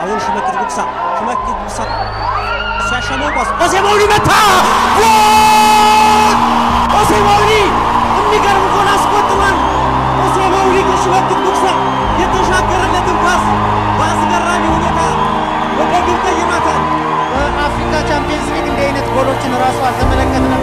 አሁን ሽመክት ጉግሳ ሽመክት ጉግሳ ሲያሻማው ኳስ ኦሴ ማውሊ መታ። ጎል! ኦሴ ማውሊ የሚገርም ጎል አስቆጥሯል። ኦሴ ማውሊ ግን ጉግሳ የተሻገረለትን ኳስ በአስገራሚ ሁኔታ ወደ ግብ ቀይሯታል። በአፍሪካ ቻምፒየንስ ሊግ እንዲህ አይነት ጎሎችን ራሱ አልተመለከትንም።